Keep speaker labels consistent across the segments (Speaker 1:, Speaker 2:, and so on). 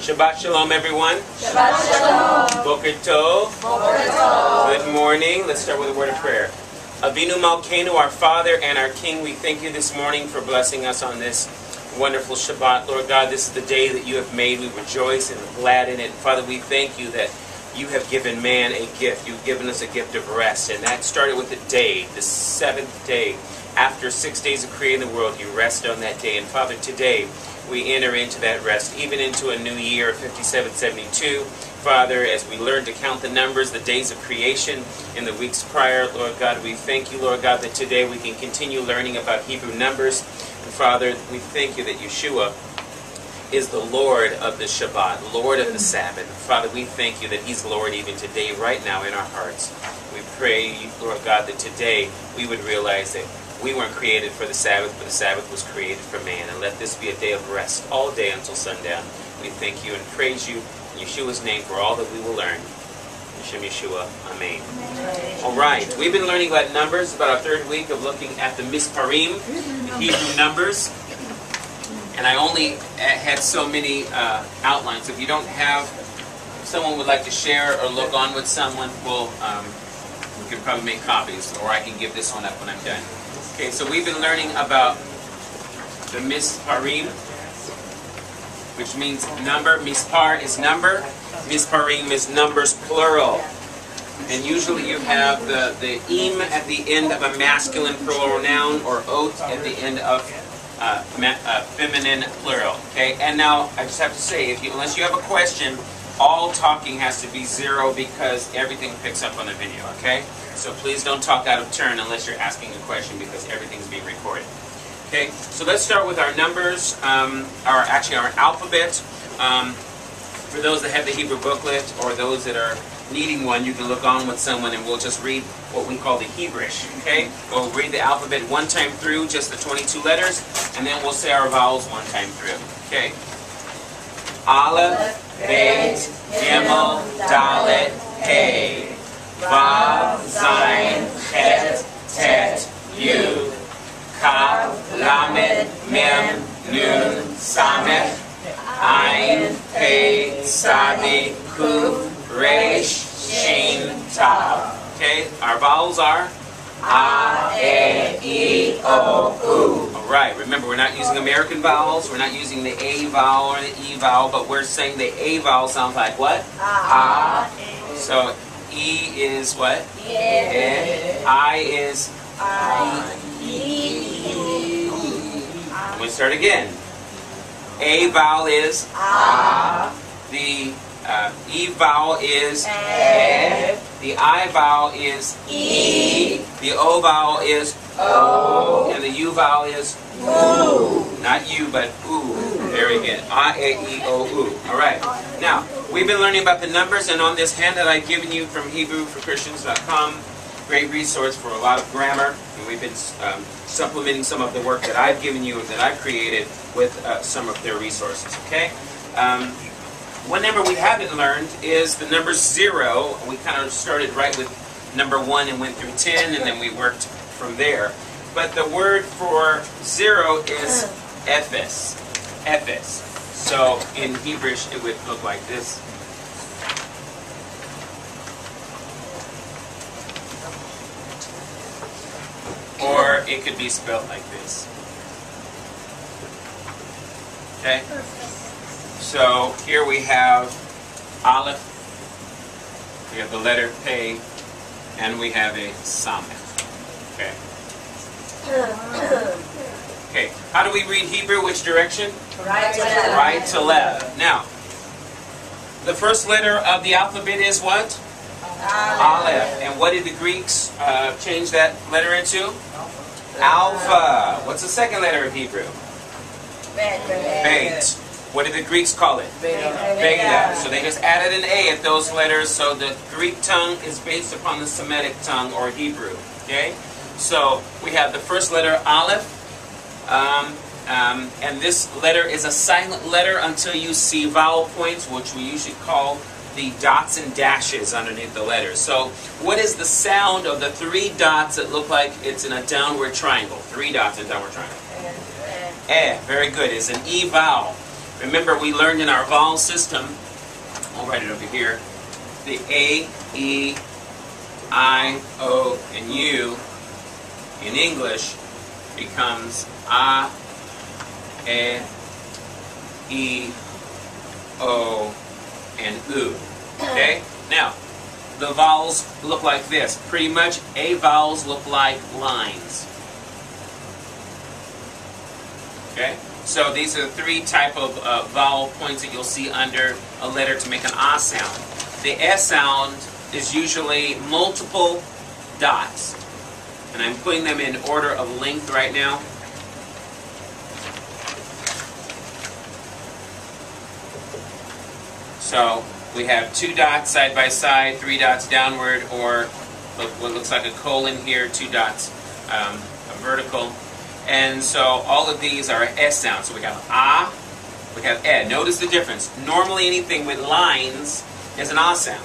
Speaker 1: Shabbat Shalom, everyone.
Speaker 2: Shabbat Shalom.
Speaker 1: Boker Tov.
Speaker 2: Boker Tov.
Speaker 1: Good morning. Let's start with a word of prayer. Avinu Malkeinu, our Father and our King, we thank you this morning for blessing us on this wonderful Shabbat. Lord God, this is the day that you have made. We rejoice and are glad in it. Father, we thank you that you have given man a gift. You've given us a gift of rest. And that started with the day, the seventh day. After six days of creating the world, you rest on that day. And Father, today we enter into that rest, even into a new year, of 5772. Father, as we learn to count the numbers, the days of creation in the weeks prior, Lord God, we thank you, Lord God, that today we can continue learning about Hebrew numbers. And Father, we thank you that Yeshua is the Lord of the Shabbat, Lord of the Sabbath. Father, we thank you that He's Lord even today, right now in our hearts. We pray, Lord God, that today we would realize that we weren't created for the Sabbath, but the Sabbath was created for man. And let this be a day of rest all day until sundown. We thank you and praise you in Yeshua's name for all that we will learn. Hashem Yeshua. Amen. All right. We've been learning about numbers, about our third week of looking at the Misparim, the Hebrew numbers. And I only had so many uh, outlines. If you don't have, if someone would like to share or look on with someone, we'll, um, we can probably make copies, or I can give this one up when I'm done. Okay, so we've been learning about the Misparim, which means number. Mispar is number. Misparim is numbers plural. And usually you have the, the im at the end of a masculine plural noun or ot at the end of uh, uh, feminine plural. Okay, and now I just have to say, if you unless you have a question, all talking has to be zero because everything picks up on the video. Okay, so please don't talk out of turn unless you're asking a question because everything's being recorded. Okay, so let's start with our numbers, um, our actually our alphabet. Um, for those that have the Hebrew booklet or those that are needing one, you can look on with someone and we'll just read what we call the Hebrewish. Okay? We'll read the alphabet one time through, just the 22 letters, and then we'll say our vowels one time through. Okay? Aleph, Bet, Gimel, Dalet, Hey, Vav, Zayin, Het, Tet, Yud, Kaf, Lamed, Mem, Nun, Samech, Ayin, Pei, Sadi, Kuf, Resh, Shin, Tav. Okay, our vowels are A, I, O, U. All right, remember we're not using American vowels. We're not using the A vowel or the E vowel, but we're saying the A vowel sounds like what? A. So E is what? E. I is I. we start again. A vowel is A. The uh, E vowel is E. The I vowel is E. The O vowel is O. And the U vowel is U. Not U, but U. Very good. I, A, E, O, U. All right. Now, we've been learning about the numbers, and on this hand that I've given you from HebrewForChristians.com, great resource for a lot of grammar. And we've been um, supplementing some of the work that I've given you and that I've created with uh, some of their resources. Okay. Um, one number we haven't learned is the number zero. We kind of started right with number one and went through ten, and then we worked from there. But the word for zero is ephes. Ephes. So in Hebrewish, it would look like this. Or it could be spelled like this. Okay? So here we have Aleph, we have the letter Pei, and we have a Samech. Okay. Okay. How do we read Hebrew? Which direction?
Speaker 2: Right to left.
Speaker 1: Right to left. Now, the first letter of the alphabet is what? Aleph. And what did the Greeks uh, change that letter into? Alpha. What's the second letter of Hebrew? Bet. What did the Greeks call it? Beta. So they just added an A at those letters. So the Greek tongue is based upon the Semitic tongue or Hebrew. Okay. So we have the first letter Aleph, um, um, and this letter is a silent letter until you see vowel points, which we usually call the dots and dashes underneath the letters. So what is the sound of the three dots that look like it's in a downward triangle? Three dots in a downward triangle. Eh, very good. It's an E vowel. Remember, we learned in our vowel system, I'll write it over here, the A, E, I, O, and U in English becomes A, E, E, O, and U. Okay? Now, the vowels look like this. Pretty much, A vowels look like lines. Okay? So these are three type of uh, vowel points that you'll see under a letter to make an ah sound. The S sound is usually multiple dots. And I'm putting them in order of length right now. So we have two dots side by side, three dots downward, or what looks like a colon here, two dots um, vertical. And so all of these are S sounds. So we have ah, we have e. Notice the difference. Normally anything with lines is an ah sound.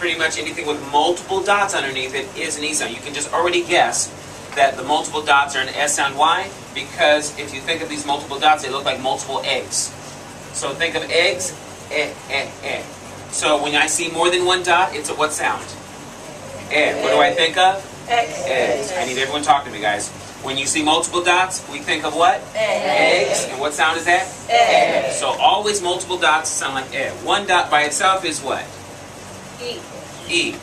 Speaker 1: Pretty much anything with multiple dots underneath it is an E sound. You can just already guess that the multiple dots are an S sound. Why? Because if you think of these multiple dots, they look like multiple eggs. So think of eggs, eh, eh, eh. So when I see more than one dot, it's a what sound? Eh. What do I think of? Eggs. I need everyone to talk to me, guys. When you see multiple dots, we think of what? Eggs. And what sound is that?
Speaker 2: Egg.
Speaker 1: So always multiple dots sound like egg. One dot by itself is what?
Speaker 2: E.
Speaker 1: E.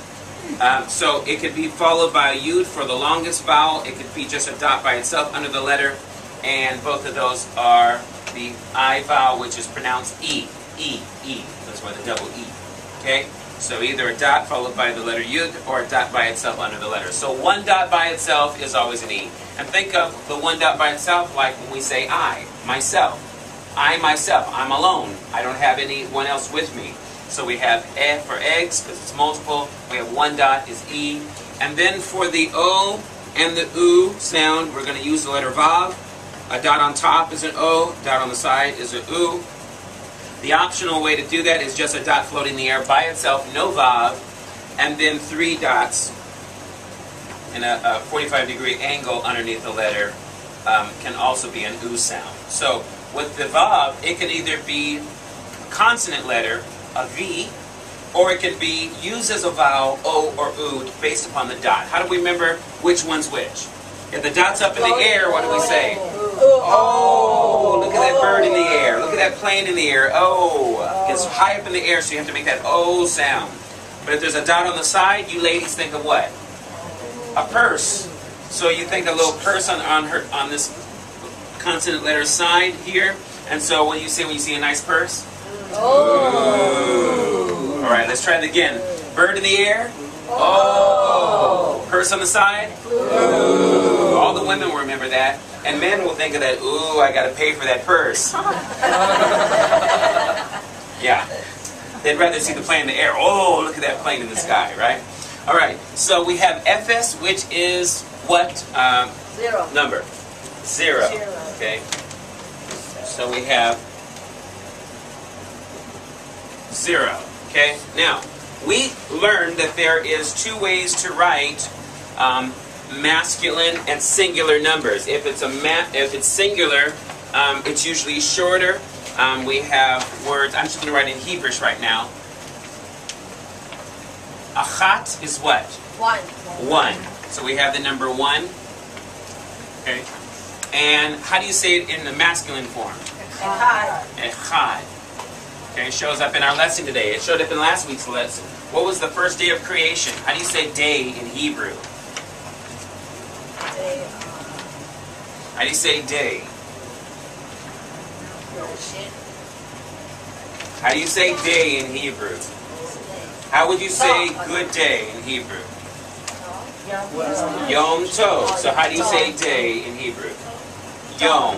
Speaker 1: Um, so it could be followed by a yud for the longest vowel. It could be just a dot by itself under the letter. And both of those are the I vowel, which is pronounced E. E. E. That's why the double E. Okay? So either a dot followed by the letter yud or a dot by itself under the letter. So one dot by itself is always an E. And think of the one dot by itself like when we say I, myself. I myself, I'm alone. I don't have anyone else with me. So we have E for eggs because it's multiple. We have one dot is E. And then for the O and the U sound, we're going to use the letter Vav. A dot on top is an O, dot on the side is an U. The optional way to do that is just a dot floating in the air by itself, no Vav, and then three dots in a, a 45 degree angle underneath the letter um, can also be an oo sound. So with the Vav, it can either be a consonant letter, a V, or it can be used as a vowel, O or oo, based upon the dot. How do we remember which one's which? If the dot's up in the air, what do we say? Oh. oh, look at that bird in the air. Look at that plane in the air. Oh, it's high up in the air, so you have to make that O sound. But if there's a dot on the side, you ladies think of what? A purse. So you think a little purse on, on her on this consonant letter side here. And so what do you say when you see a nice purse?
Speaker 2: Oh.
Speaker 1: All right, let's try it again. Bird in the air. Oh. oh. Purse on the side. Ooh. All the women will remember that. And men will think of that, ooh, I got to pay for that purse. yeah. They'd rather see the plane in the air. Oh, look at that plane in the sky, right? All right. So we have ephes, which is what um,
Speaker 2: Zero.
Speaker 1: number? Zero.
Speaker 2: Zero.
Speaker 1: Okay. So we have zero. Okay. Now we learned that there is two ways to write um, masculine and singular numbers. If it's a ma- if it's singular, um, it's usually shorter. Um, we have words. I'm just going to write in Hebrewish right now. Achat is what?
Speaker 2: One.
Speaker 1: One. So we have the number one. Okay. And how do you say it in the masculine form?
Speaker 2: Echad.
Speaker 1: Echad. Okay, it shows up in our lesson today. It showed up in last week's lesson. What was the first day of creation? How do you say day in Hebrew? How do you say day? How do you say day in Hebrew? How would you say good day in Hebrew? Yom Tov. So how do you say day in Hebrew? Yom.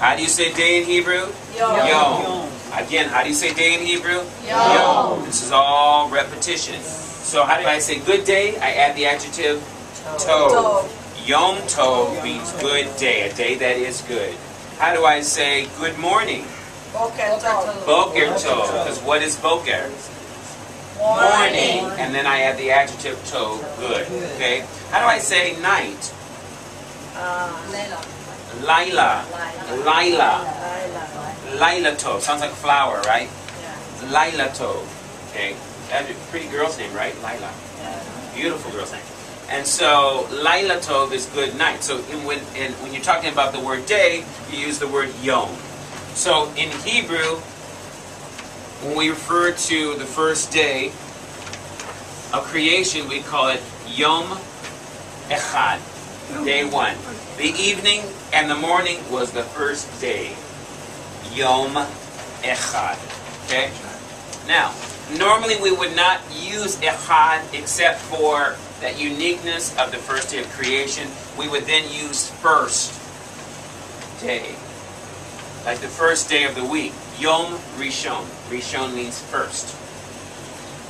Speaker 1: How do you say day in Hebrew? Yom. Again, how do you say day in Hebrew?
Speaker 2: Yom.
Speaker 1: This is all repetition. So how do I say good day? I add the adjective tov. Yom Tov means good day, a day that is good. How do I say good morning?
Speaker 2: Boker Tov.
Speaker 1: Boker Tov. Because what is Boker? Morning. And then I add the adjective tov, good. Okay? How do I say night?
Speaker 2: Uh,
Speaker 1: Lila. Lila.
Speaker 2: Laila.
Speaker 1: Laila Tov. Sounds like a flower, right?
Speaker 2: Yeah.
Speaker 1: Laila Tov. Okay? That's a pretty girl's name, right? Laila. Beautiful girl's name. And so Laila Tov is good night. So in, when, in, when you're talking about the word day, you use the word Yom. So in Hebrew, when we refer to the first day of creation, we call it Yom Echad, day one. The evening and the morning was the first day. Yom Echad. Okay? Now, normally we would not use Echad except for that uniqueness of the first day of creation. We would then use first day. Like the first day of the week. Yom Rishon. Rishon means first.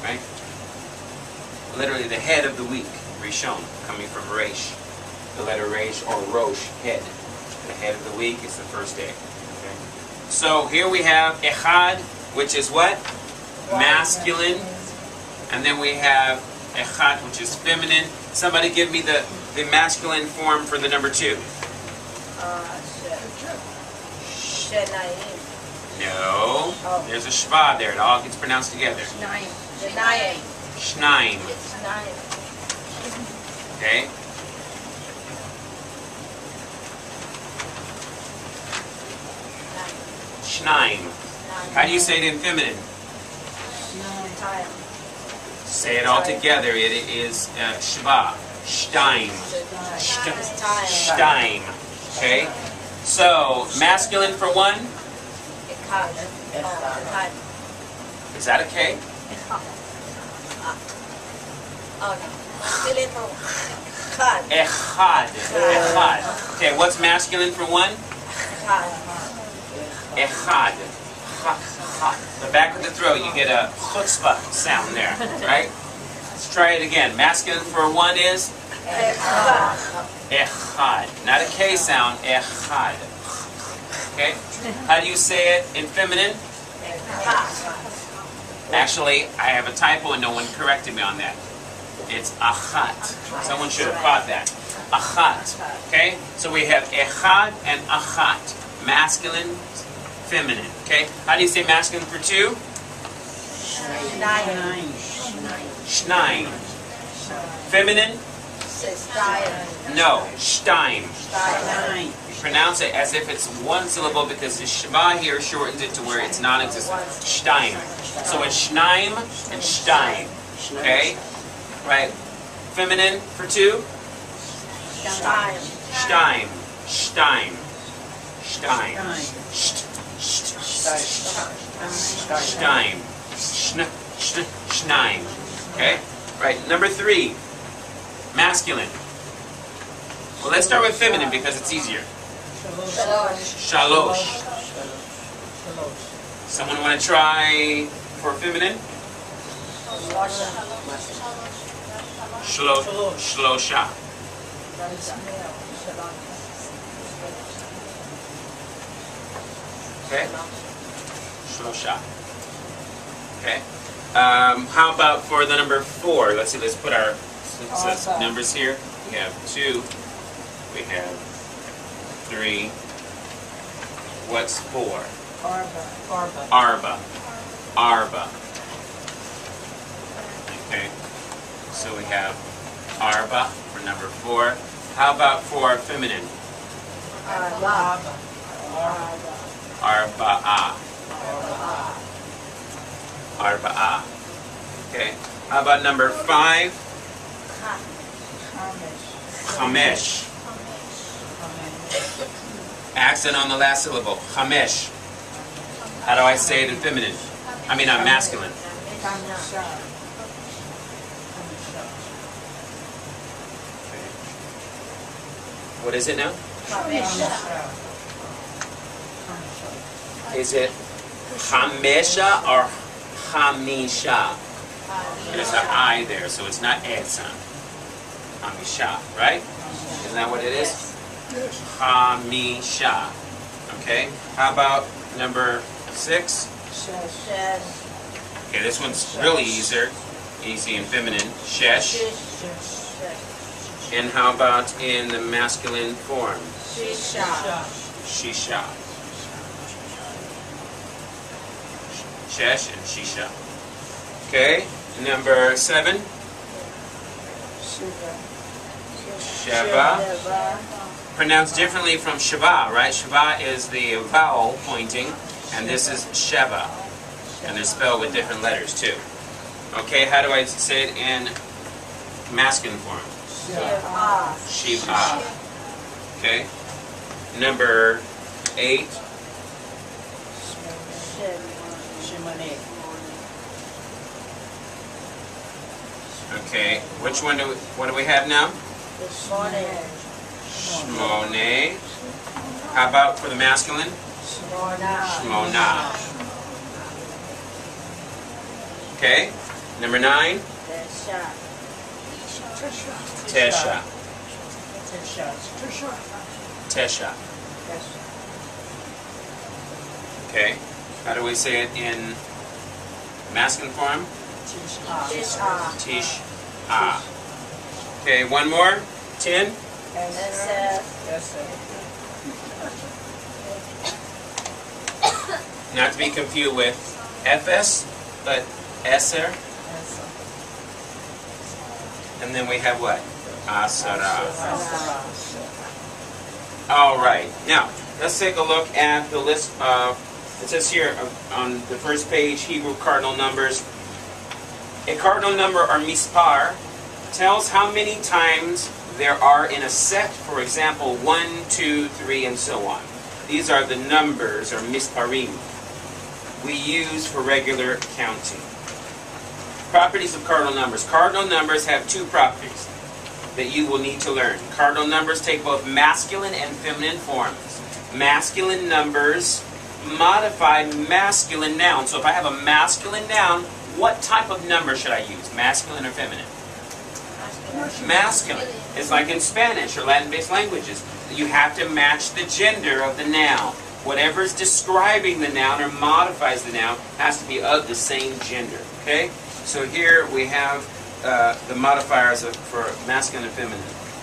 Speaker 1: Right? Literally the head of the week. Rishon, coming from Resh. The letter Resh or Rosh, head. The head of the week is the first day. Okay? So here we have Echad, which is what? Masculine. And then we have Echad, which is feminine. Somebody give me the, the masculine form for the number two.
Speaker 2: Uh, Shenaim.
Speaker 1: No.
Speaker 2: Oh.
Speaker 1: There's a shva there. It all gets pronounced together.
Speaker 2: Shenaim. Shenaim.
Speaker 1: Shnaim.
Speaker 2: Shenaim.
Speaker 1: Okay? Shnaim. How do you say it in feminine?
Speaker 2: Time.
Speaker 1: Say it all together. It is uh, shva.
Speaker 2: Stein.
Speaker 1: Shtaim. Okay? So, masculine for one. Is that
Speaker 2: for Echad.
Speaker 1: Echad. Echad. Okay, what's masculine for one?
Speaker 2: Echad.
Speaker 1: The back of the throat, you get a chutzpah sound there, right? Let's try it again. Masculine for one is
Speaker 2: echad.
Speaker 1: Not a K sound, echad. Okay? How do you say it in feminine? Actually, I have a typo and no one corrected me on that. It's achat. Someone should have caught that. Achat. Okay? So we have echad and achat. Masculine, feminine. Okay? How do you say masculine for two?
Speaker 2: Shenaim.
Speaker 1: Shnaim. Feminine?
Speaker 2: Shenaim.
Speaker 1: No. Shtaim.
Speaker 2: Shenaim.
Speaker 1: You pronounce it as if it's one syllable because the shva here shortens it to where it's non-existent. Shtaim. So it's shnaim and Shtaim. Okay? Right. Feminine for two?
Speaker 2: Stein.
Speaker 1: Stein. Stein. Shtaim. Sht. Shn. Shn. Okay? Right. Number three. Masculine. Well, let's start with feminine because it's easier.
Speaker 2: Shalosh.
Speaker 1: Shalosh. Someone want to try for feminine? Shlo. Shalosh. Shlosha. Okay? Shlosha. Okay. Um, how about for the number four? Let's see, let's put our since it's numbers here. We have two. We have three. What's four? Arba. Arba. Arba. Arba. Okay. So we have Arba for number four. How about for feminine? Arba'a. Arba'a. Okay. How about number five? Chamesh. Accent on the last syllable. Chamesh. How do I say it in feminine? I mean, uh, masculine. What is it now? Is it Hamesha or Hamisha? There's an I there, so it's not Ed sound. Hamisha, right? Isn't that what it is? Hamisha. Okay. How about number six? Okay, this one's really easier. Easy and feminine. Shesh. And how about in the masculine form? Shisha. Shesh and Shisha. Okay, number seven. Sheva. Pronounced differently from Shva, right? Shva is the vowel pointing, and this is Sheva. And they're spelled with different letters too. Okay, how do I say it in masculine form? Shiva. Okay. Number eight. Okay. Which one do we, what do we have now? Shmone. How about for the masculine? Shmona. Okay. Number nine. Tesha. Tesha. Okay. How do we say it in masculine form? Tish. Ah. Okay, one more. Ten. Not to be confused with ephes, but Eser. And then we have what? Asara. All right. Now, let's take a look at the list of, it says here uh, on the first page, Hebrew cardinal numbers. A cardinal number, or mispar, tells how many times there are in a set, for example, 1, 2, 3, and so on. These are the numbers, or misparim, we use for regular counting. Properties of cardinal numbers. Cardinal numbers have two properties that you will need to learn. Cardinal numbers take both masculine and feminine forms. Masculine numbers modify masculine noun. So if I have a masculine noun, what type of number should I use? Masculine or feminine? Masculine. It's like in Spanish or Latin-based languages. You have to match the gender of the noun. Whatever is describing the noun or modifies the noun has to be of the same gender. Okay? So here we have uh, the modifiers of, for masculine and feminine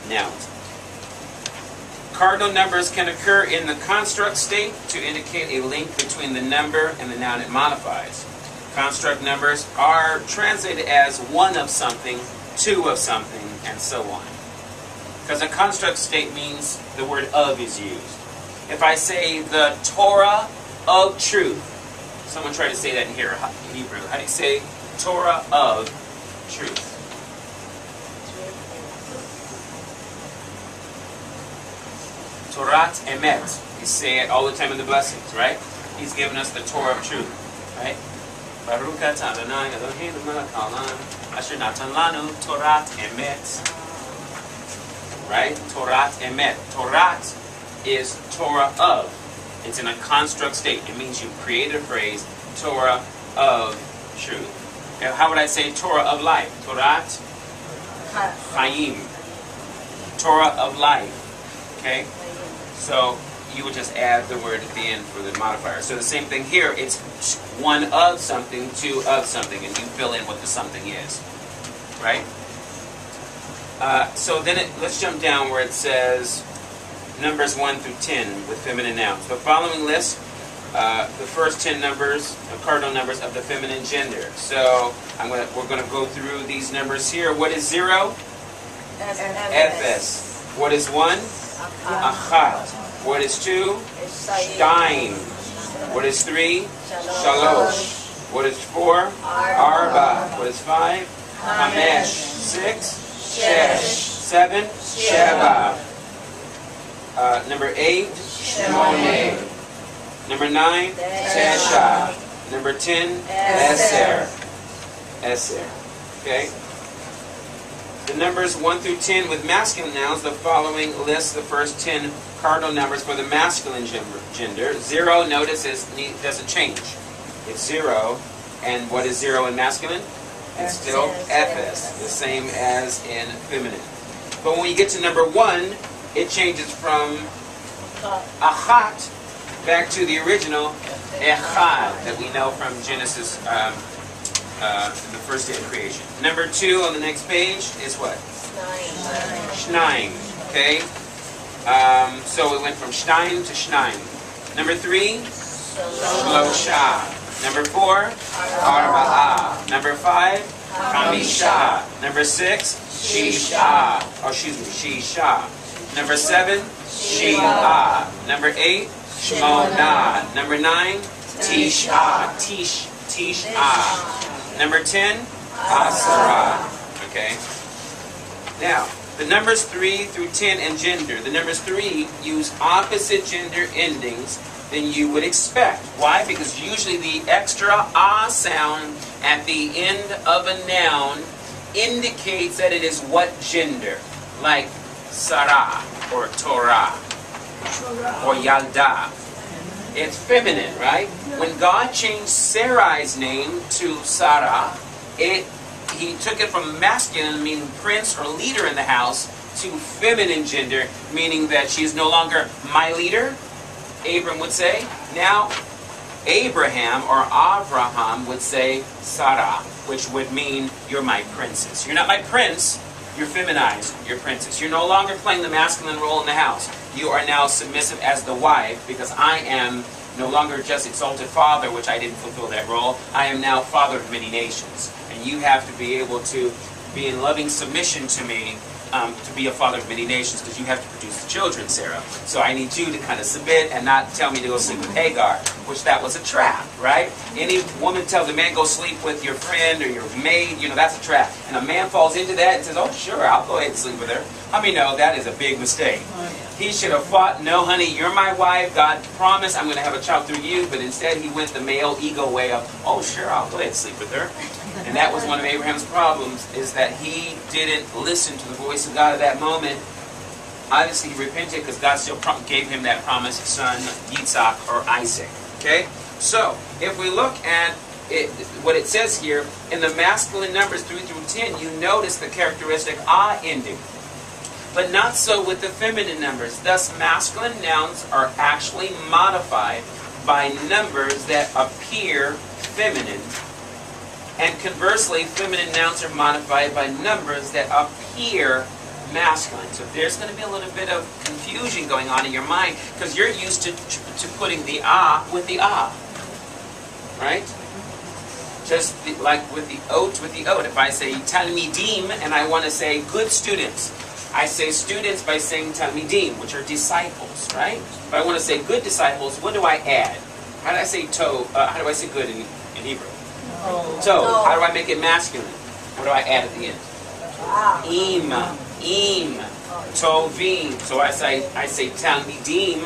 Speaker 1: nouns. Cardinal numbers can occur in the construct state to indicate a link between the number and the noun it modifies. Construct numbers are translated as one of something, two of something, and so on. Because a construct state means the word of is used. If I say the Torah of truth, someone tried to say that in Hebrew. How do you say Torah of truth? Torat Emet. We say it all the time in the blessings, right? He's given us the Torah of truth, right? Baruch atah Adonai Eloheinu melech haolam asher natan lanu Torat Emet. Right? Torat Emet. Torat is Torah of. It's in a construct state. It means you create a phrase, Torah of truth. Now, how would I say Torah of life? Torat Chaim. Torah of life. Okay? So you would just add the word at the end for the modifier. So the same thing here, it's one of something, two of something, and you fill in what the something is. Right? Uh, so then it, let's jump down where it says numbers 1 through 10 with feminine nouns. The following list, uh, the first 10 numbers, the cardinal numbers of the feminine gender. So I'm gonna, we're going to go through these numbers here. What is 0? ephes. What is 1? Achat. What is 2? Shtaim. What is 3? Shalosh. What is 4? Arba. What is 5? Hamesh. 6? Shesh. 7? Sheva. Uh, number 8? Shmone. Number 9? Tesha. Number 10? Eser. Eser. Okay? The numbers 1 through 10 with masculine nouns, the following lists the first 10 cardinal numbers for the masculine gender. 0, notice, is, doesn't change. It's 0. And what is 0 in masculine? It's still ephes, the same as in feminine. But when you get to number 1, it changes from achat back to the original echad that we know from Genesis, um, uh, the first day of creation. Number 2 on the next page is what? Shnaim. Okay? Um, so we went from Shnaim to Shnaim. Number 3, Shlosha. Number four, Arba'ah. Number five, Hamisha. Number six, Shisha. Oh, excuse me, Shisha. Number seven, Shiva. Number eight, Shmona. Number nine, Tisha. Tish. Tisha. Number ten, Asara. Okay. Now, the numbers 3 through 10 and gender. The numbers 3 use opposite gender endings than you would expect. Why? Because usually the extra ah sound at the end of a noun indicates that it is what gender? Like Sarah or Torah or Yalda. It's feminine, right? When God changed Sarai's name to Sarah, it he took it from masculine, meaning prince or leader in the house, to feminine gender, meaning that she is no longer my leader, Abram would say. Now, Abraham or Abraham would say Sarah, which would mean you're my princess. You're not my prince, you're feminized, you're princess. You're no longer playing the masculine role in the house. You are now submissive as the wife because I am no longer just exalted father, which I didn't fulfill that role. I am now father of many nations. And you have to be able to be in loving submission to me um, to be a father of many nations because you have to produce the children, Sarah. So I need you to kind of submit and not tell me to go sleep with Hagar, which that was a trap, right? Any woman tells a man go sleep with your friend or your maid, you know, that's a trap. And a man falls into that and says, oh, sure, I'll go ahead and sleep with her. I mean, no, that is a big mistake. He should have fought, no, honey, you're my wife. God promised I'm going to have a child through you. But instead, he went the male ego way of, oh, sure, I'll go ahead and sleep with her. And that was one of Abraham's problems, is that he didn't listen to the voice of God at that moment. Obviously, he repented because God still gave him that promised son, Yitzhak or Isaac. Okay? So, if we look at it, what it says here, in the masculine numbers 3 through 10, you notice the characteristic ah ending. But not so with the feminine numbers. Thus, masculine nouns are actually modified by numbers that appear feminine and conversely, feminine nouns are modified by numbers that appear masculine. So there's going to be a little bit of confusion going on in your mind because you're used to, to putting the ah with the ah. Right? Just the, like with the oat with the oat. If I say talmidim and I want to say good students, I say students by saying talmidim, which are disciples, right? If I want to say good disciples, what do I add? How do I say to? Uh, how do I say good in, in Hebrew? So, how do I make it masculine? What do I add at the end? Im, im, tovim. So I say, I say talmidim,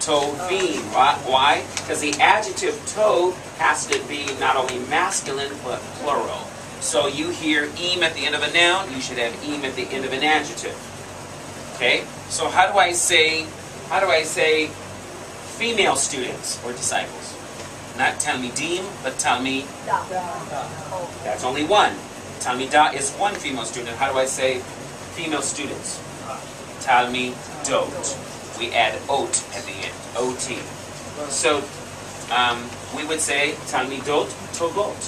Speaker 1: tovim. Why? Because the adjective tov has to be not only masculine but plural. So you hear im at the end of a noun, you should have im at the end of an adjective. Okay? So how do I say, how do I say female students or disciples? Not Talmidim, but Talmi. That's only one. Talmidah is one female student. How do I say female students? Talmidot. We add ot at the end. O-T. So um, we would say Talmidot Tovot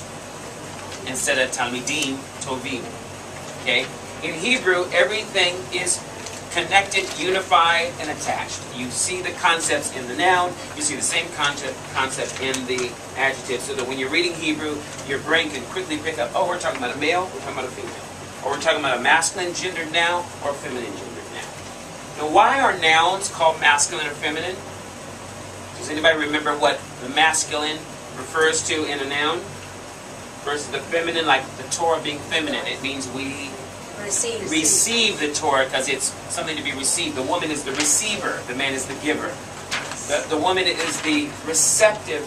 Speaker 1: instead of Talmidim Tovim. Okay? In Hebrew, everything is connected, unified, and attached. You see the concepts in the noun, you see the same concept, concept in the adjective, so that when you're reading Hebrew, your brain can quickly pick up, oh, we're talking about a male, we're talking about a female. Or we're talking about a masculine gendered noun or a feminine gendered noun. Now, why are nouns called masculine or feminine? Does anybody remember what the masculine refers to in a noun? Versus the feminine, like the Torah being feminine. It means we
Speaker 2: Receive.
Speaker 1: receive the Torah because it's something to be received. The woman is the receiver, the man is the giver. The, the woman is the receptive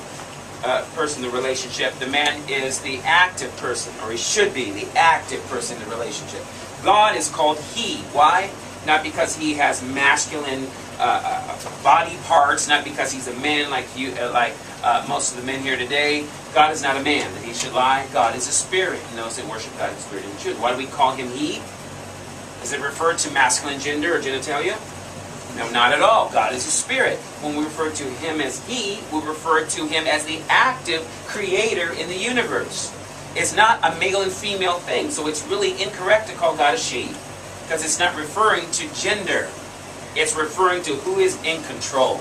Speaker 1: uh, person in the relationship. The man is the active person, or he should be the active person in the relationship. God is called He. Why? Not because he has masculine uh, uh, body parts, not because he's a man like you, uh, like uh, most of the men here today. God is not a man that he should lie. God is a spirit, and those that worship God in spirit and truth. Why do we call him He? Is it referred to masculine gender or genitalia? No, not at all. God is a spirit. When we refer to him as He, we refer to him as the active creator in the universe. It's not a male and female thing, so it's really incorrect to call God a she because it's not referring to gender. It's referring to who is in control.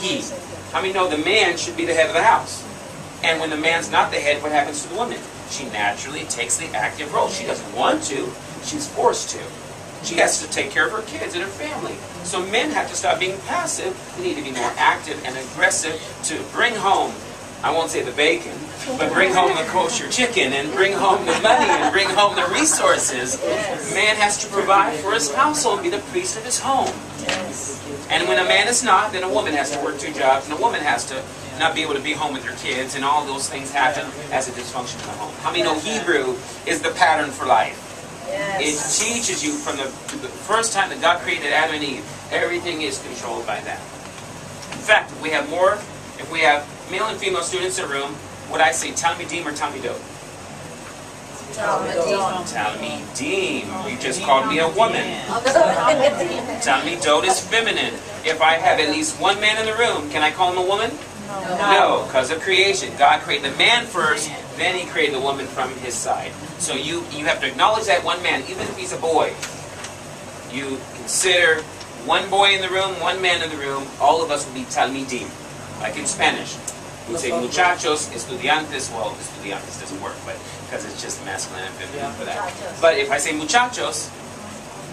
Speaker 1: He. How many know the man should be the head of the house? And when the man's not the head, what happens to the woman? She naturally takes the active role. She doesn't want to, she's forced to. She has to take care of her kids and her family. So men have to stop being passive. They need to be more active and aggressive to bring home, I won't say the bacon, but bring home the kosher chicken and bring home the money and bring home the resources. Man has to provide for his household and be the priest of his home. And when a man is not, then a woman has to work two jobs, and a woman has to not be able to be home with her kids, and all those things happen as a dysfunction in the home. How many know Hebrew is the pattern for life? It teaches you from the, the first time that God created Adam and Eve, everything is controlled by that. In fact, if we have more, if we have male and female students in a room, would I say Talmidim or Talmidot? Talmidim. You just called me a woman. Talmidot is feminine. If I have at least one man in the room, can I call him a woman? No, because of creation. God created the man first, then he created the woman from his side. So you, you have to acknowledge that one man, even if he's a boy. You consider one boy in the room, one man in the room, all of us will be talmidim, like in Spanish. We say muchachos, estudiantes, well, estudiantes doesn't work, but because it's just masculine and feminine for that. But if I say muchachos,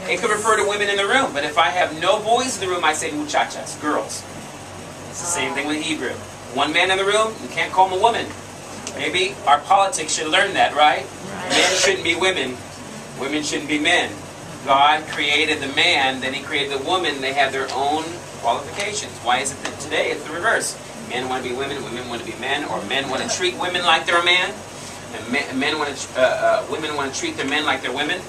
Speaker 1: it could refer to women in the room. But if I have no boys in the room, I say muchachas, girls. It's the same ah. thing with Hebrew. One man in the room, you can't call him a woman. Maybe our politics should learn that, right? Men shouldn't be women. Women shouldn't be men. God created the man, then he created the woman. They have their own qualifications. Why is it that today it's the reverse? Men want to be women, women want to be men, or men want to treat women like they're a man, and men, men want to, uh, uh, women want to treat their men like they're women.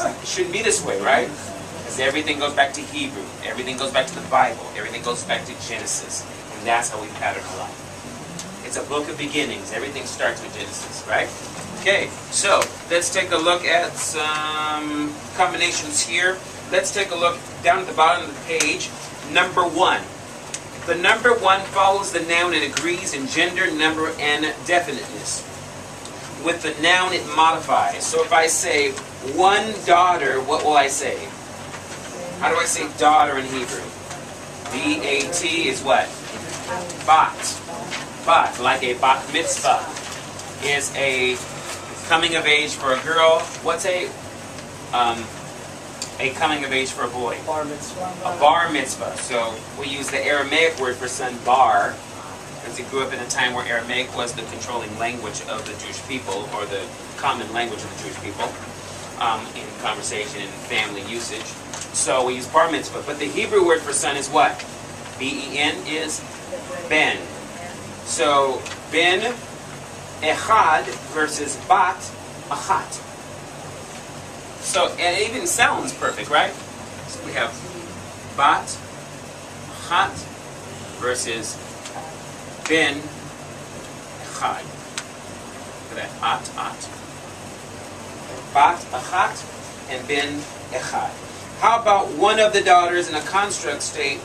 Speaker 1: It shouldn't be this way, right? Because everything goes back to Hebrew. Everything goes back to the Bible. Everything goes back to Genesis. And that's how we pattern our life. It's a book of beginnings. Everything starts with Genesis, right? Okay, so let's take a look at some combinations here. Let's take a look down at the bottom of the page. Number one. The number one follows the noun and agrees in gender, number, and definiteness. With the noun, it modifies. So if I say one daughter, what will I say? How do I say daughter in Hebrew? B-A-T is what? Bat. Bat, like a bat mitzvah, is a coming of age for a girl. What's a um, a coming of age for a boy?
Speaker 3: Bar mitzvah.
Speaker 1: A bar mitzvah. So we use the Aramaic word for son, bar, because he grew up in a time where Aramaic was the controlling language of the Jewish people, or the common language of the Jewish people, um, in conversation and family usage. So we use bar mitzvah. But the Hebrew word for son is what? B-E-N is ben. So ben echad versus bat achat. So it even sounds perfect, right? So we have bat achat versus ben echad. Look at at at. Bat achat and ben echad. How about one of the daughters in a construct state?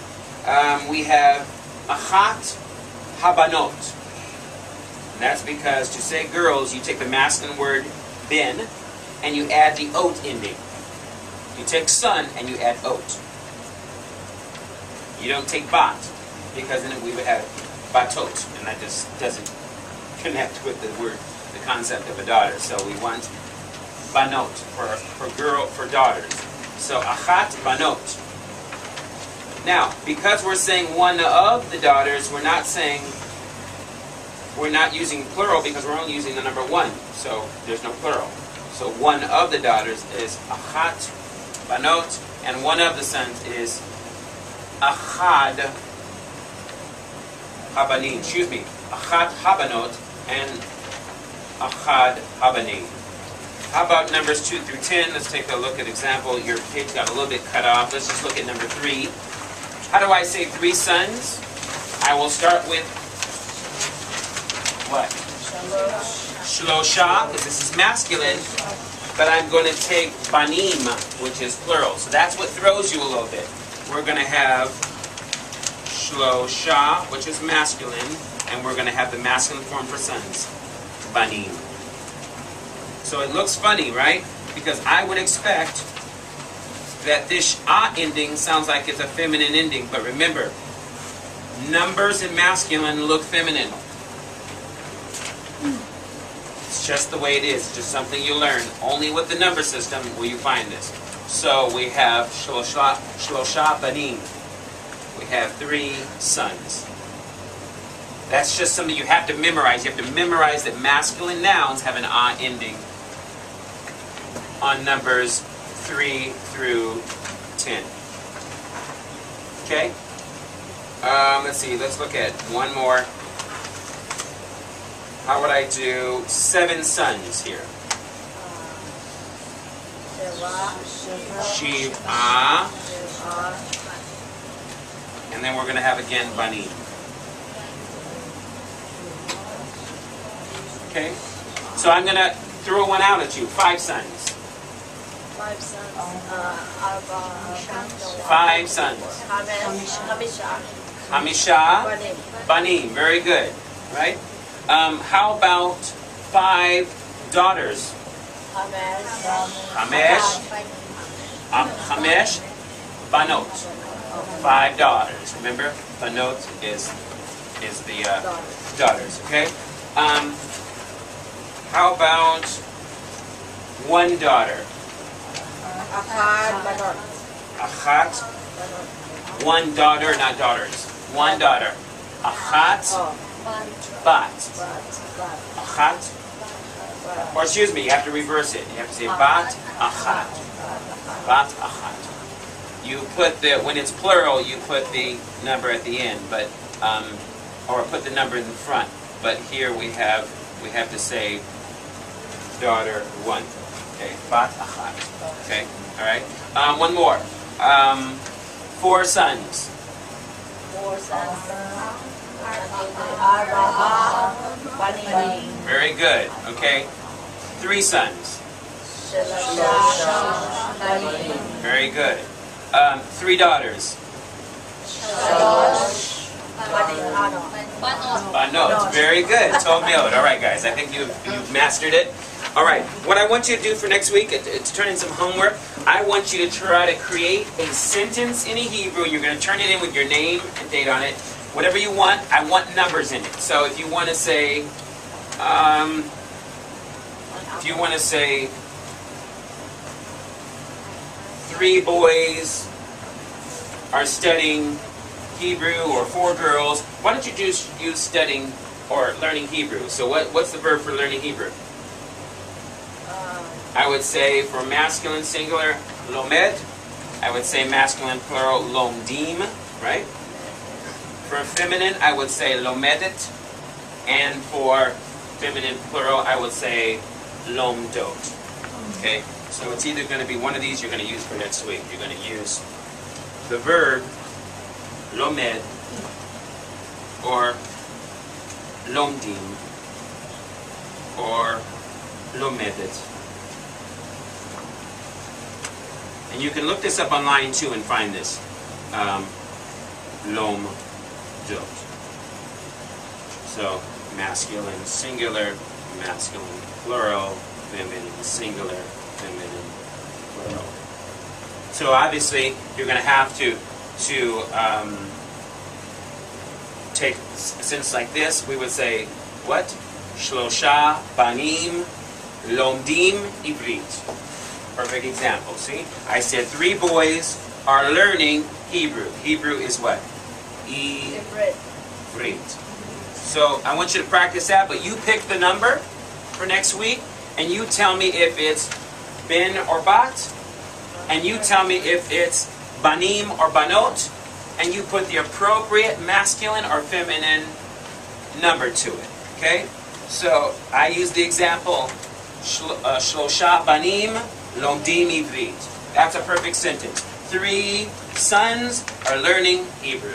Speaker 1: Um, we have achat habanot. And that's because to say girls, you take the masculine word ben and you add the ot ending. You take son and you add ot. You don't take bat because then we would have batot, and that just doesn't connect with the word, the concept of a daughter. So we want banot for for girl for daughters. So achat banot. Now, because we're saying one of the daughters, we're not saying we're not using plural because we're only using the number one. So there's no plural. So one of the daughters is achat banot, and one of the sons is achad habanim. Excuse me, achat habanot and achad habanim. How about numbers 2 through 10? Let's take a look at example. Your page got a little bit cut off. Let's just look at number 3. How do I say three sons? I will start with what? Shlosha, because this is masculine, but I'm going to take banim, which is plural. So that's what throws you a little bit. We're going to have shlosha, which is masculine, and we're going to have the masculine form for sons, banim. So it looks funny, right? Because I would expect that this ah ending sounds like it's a feminine ending, but remember, numbers in masculine look feminine. It's just the way it is. It's just something you learn. Only with the number system will you find this. So we have Shlosha, Shlosha Banim. We have three sons. That's just something you have to memorize. You have to memorize that masculine nouns have an ah ending on numbers 3 through 10. Okay? Um, let's see, let's look at one more. How would I do seven sons here? Shiva. And then we're going to have again Banim. Okay? So I'm going to throw one out at you. Five sons.
Speaker 2: Five sons. Uh, Arba.
Speaker 1: Five sons.
Speaker 2: Hamisha.
Speaker 1: Hamisha.
Speaker 2: Banim.
Speaker 1: Very good. Right? Um, how about five daughters?
Speaker 2: Hamesh.
Speaker 1: Hamesh. Um, Hamesh. Banot. Five daughters. Remember, Banot is is the uh, daughters. Okay. Um, how about one daughter? Achat. One daughter, not daughters. One daughter. Achat.
Speaker 2: Oh.
Speaker 1: Bat. Achat. Or excuse me, you have to reverse it. You have to say bat achat. Bat achat. You put the when it's plural, you put the number at the end, but um, or put the number in the front. But here we have we have to say daughter one. Okay, bat achat. Okay, all right. Um, one more. Um, four sons.
Speaker 2: Four sons.
Speaker 1: Very good. Okay, three sons. Very good. Um, three daughters.
Speaker 2: Shalosh. Banim. Ano.
Speaker 1: Banot. Very good. Tomiot. All right, guys. I think you've, you've mastered it. All right. What I want you to do for next week, it's turn in some homework. I want you to try to create a sentence in a Hebrew. You're going to turn it in with your name and date on it. Whatever you want. I want numbers in it. So if you want to say, um, if you want to say, three boys are studying Hebrew or four girls, why don't you just use studying or learning Hebrew? So what, what's the verb for learning Hebrew?
Speaker 2: Um,
Speaker 1: I would say for masculine singular, lomed. I would say masculine plural, lomdim, right? For feminine, I would say lomedet. And for feminine plural, I would say lomdot. Okay? So it's either going to be one of these you're going to use for next week. You're going to use the verb lomed or lomdim or lomedet. And you can look this up online too and find this. Um, lom dot. So masculine singular, masculine plural, feminine singular, So obviously you're going to have to to um, take a sentence like this. We would say what? Shlosha banim lomdim ivrit. Perfect example. See, I said three boys are learning Hebrew. Hebrew is what? Ivrit. So I want you to practice that, but you pick the number for next week, and you tell me if it's ben or bat, and you tell me if it's banim or banot, and you put the appropriate masculine or feminine number to it. Okay? So I use the example uh, shlosha banim lomdim ivrit. That's a perfect sentence. Three sons are learning Hebrew.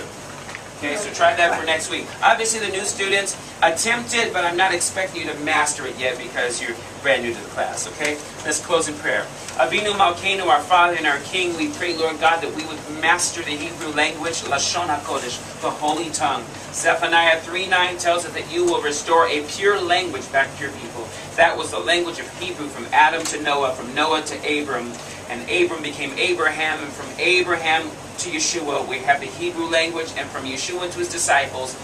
Speaker 1: Okay, so try that for next week. Obviously, the new students attempt it, but I'm not expecting you to master it yet because you're brand new to the class. Okay, let's close in prayer. Avinu Malkeinu, our Father and our King, we pray, Lord God, that we would master the Hebrew language, Lashon Hakodesh, the holy tongue. Zephaniah 3:9 tells us that you will restore a pure language back to your people. That was the language of Hebrew from Adam to Noah, from Noah to Abram, and Abram became Abraham, and from Abraham to Yeshua, we have the Hebrew language, and from Yeshua to his disciples,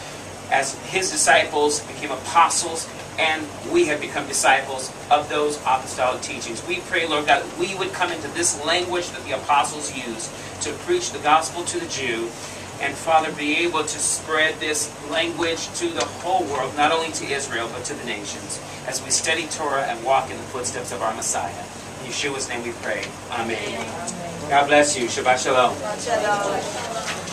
Speaker 1: as his disciples became apostles, and we have become disciples of those apostolic teachings. We pray, Lord God, that we would come into this language that the apostles used to preach the gospel to the Jew, and Father, be able to spread this language to the whole world, not only to Israel, but to the nations, as we study Torah and walk in the footsteps of our Messiah. In Yeshua's name we pray. Amen. God bless you. Shabbat Shalom.
Speaker 2: Shabbat Shalom.